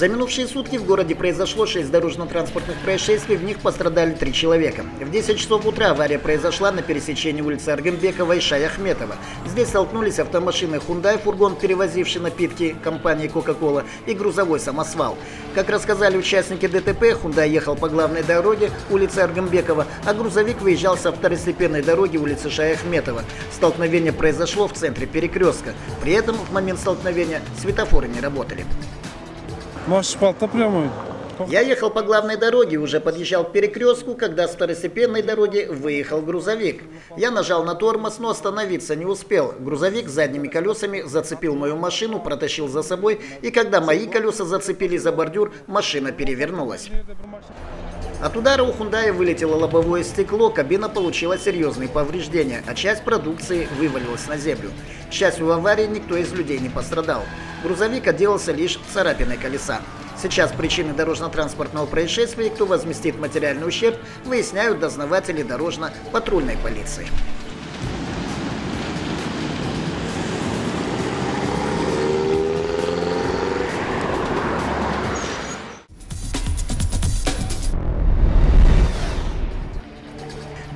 За минувшие сутки в городе произошло 6 дорожно-транспортных происшествий, в них пострадали 3 человека. В 10 часов утра авария произошла на пересечении улицы Аргамбекова и Шая Ахметова. Здесь столкнулись автомашины Hyundai, фургон, перевозивший напитки компании Coca-Cola, и грузовой самосвал. Как рассказали участники ДТП, Hyundai ехал по главной дороге улицы Аргамбекова, а грузовик выезжал со второстепенной дороги улицы Шая Ахметова. Столкновение произошло в центре перекрестка. При этом в момент столкновения светофоры не работали. Маш шпалта прямой. Я ехал по главной дороге, уже подъезжал к перекрестку, когда с второстепенной дороги выехал грузовик. Я нажал на тормоз, но остановиться не успел. Грузовик задними колесами зацепил мою машину, протащил за собой, и когда мои колеса зацепили за бордюр, машина перевернулась. От удара у Хундаи вылетело лобовое стекло, кабина получила серьезные повреждения, а часть продукции вывалилась на землю. К счастью, в аварии никто из людей не пострадал. Грузовик отделался лишь царапиной колеса. Сейчас причины дорожно-транспортного происшествия и кто возместит материальный ущерб, выясняют дознаватели дорожно-патрульной полиции.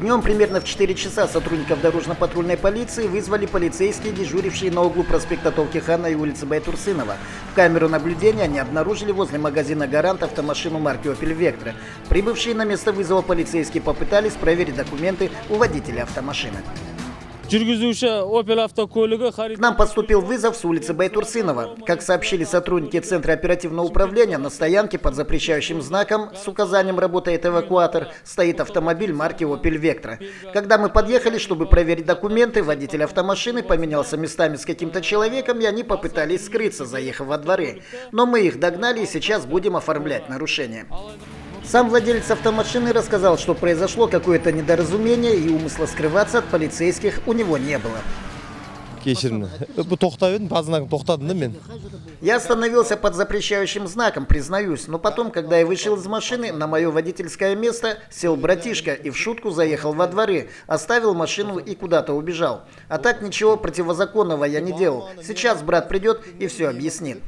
Днем примерно в 4 часа сотрудников дорожно-патрульной полиции вызвали полицейские, дежурившие на углу проспекта Толкихана и улицы Байтурсынова. В камеру наблюдения они обнаружили возле магазина «Гарант» автомашину марки «Опель Вектра». Прибывшие на место вызова полицейские попытались проверить документы у водителя автомашины. жүргізуші опель автокөлігі К нам поступил вызов с улицы Байтурсынова. Как сообщили сотрудники Центра оперативного управления, на стоянке под запрещающим знаком с указанием «Работает эвакуатор» стоит автомобиль марки Opel Vectra. Когда мы подъехали, чтобы проверить документы, водитель автомашины поменялся местами с каким-то человеком, и они попытались скрыться, заехав во дворы. Но мы их догнали и сейчас будем оформлять нарушение. Сам владелец автомашины рассказал, что произошло какое-то недоразумение и умысла скрываться от полицейских у него не было. кешірімді бұл тоқтап едім по знакам тоқтадым да мен Я остановился под запрещающим знаком, признаюсь, но потом, когда я вышел из машины, на мое водительское место сел братишка и в шутку заехал во дворы, оставил машину и куда-то убежал. А так ничего противозаконного я не делал. Сейчас брат придет и все объяснит.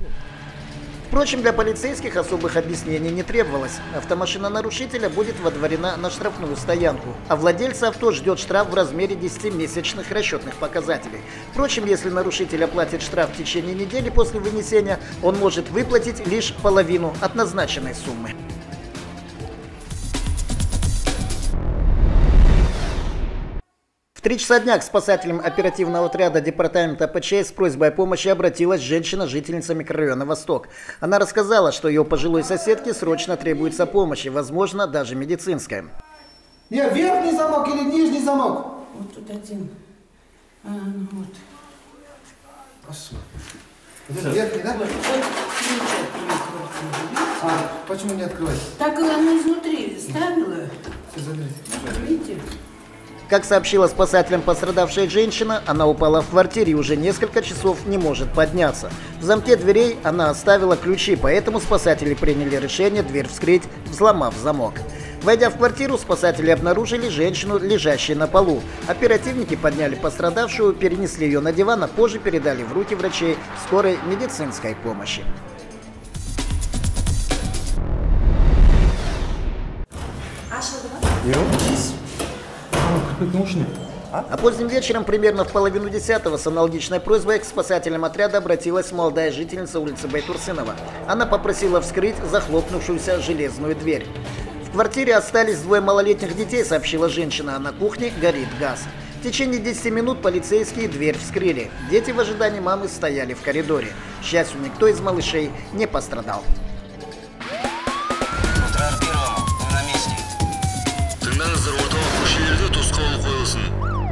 Впрочем, для полицейских особых объяснений не требовалось. Автомашина нарушителя будет водворена на штрафную стоянку, а владельца авто ждет штраф в размере 10-месячных расчетных показателей. Впрочем, если нарушитель оплатит штраф в течение недели после вынесения, он может выплатить лишь половину от назначенной суммы. Три часа дня к спасателям оперативного отряда департамента ПЧС с просьбой о помощи обратилась женщина-жительница микрорайона «Восток». Она рассказала, что ее пожилой соседке срочно требуется помощь, и, возможно, даже медицинская. Не, верхний замок или нижний замок? Вот тут один. А, ну вот. Это верхний, да? Вот. А, почему не открывать? Так она изнутри ставила. Все, заберите. Видите? Как сообщила спасателям пострадавшая женщина, она упала в квартире и уже несколько часов не может подняться. В замке дверей она оставила ключи, поэтому спасатели приняли решение дверь вскрыть, взломав замок. Войдя в квартиру, спасатели обнаружили женщину, лежащую на полу. Оперативники подняли пострадавшую, перенесли ее на диван, а позже передали в руки врачей скорой медицинской помощи быть нужны. А? а? поздним вечером, примерно в половину десятого, с аналогичной просьбой к спасателям отряда обратилась молодая жительница улицы Байтурсинова. Она попросила вскрыть захлопнувшуюся железную дверь. В квартире остались двое малолетних детей, сообщила женщина, а на кухне горит газ. В течение 10 минут полицейские дверь вскрыли. Дети в ожидании мамы стояли в коридоре. К счастью, никто из малышей не пострадал. Утром на месте. 13 Hmm.